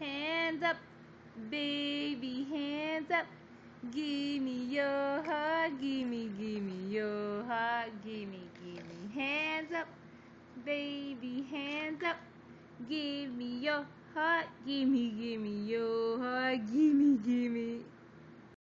hands up, baby, hands up. Gimme your heart, gimme, gimme your heart, gimme, gimme. Hands up, baby, hands up. Give me your heart, gimme, gimme your.